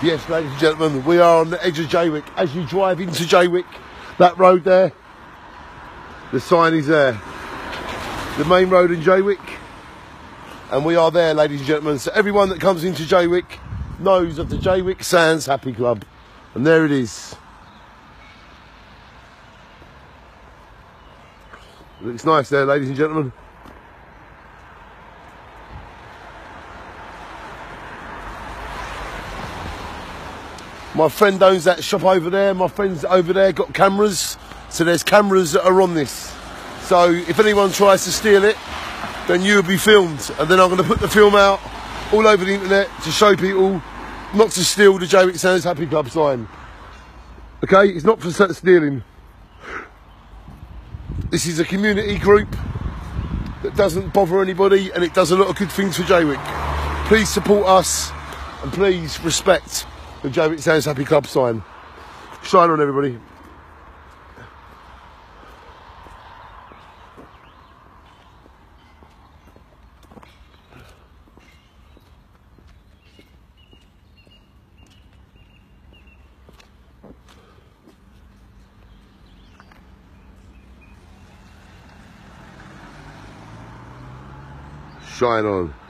Yes, ladies and gentlemen, we are on the edge of Jaywick. As you drive into Jaywick, that road there, the sign is there. The main road in Jaywick. And we are there, ladies and gentlemen. So everyone that comes into Jaywick knows of the Jaywick Sands Happy Club. And there it is. Looks nice there, ladies and gentlemen. My friend owns that shop over there. My friends over there got cameras. So there's cameras that are on this. So if anyone tries to steal it, then you'll be filmed. And then I'm going to put the film out all over the internet to show people not to steal the Jaywick Sands Happy Club sign. Okay, it's not for stealing. This is a community group that doesn't bother anybody and it does a lot of good things for Jaywick. Please support us and please respect the Jaywick Sands Happy Club sign. Shine on everybody. Shine on.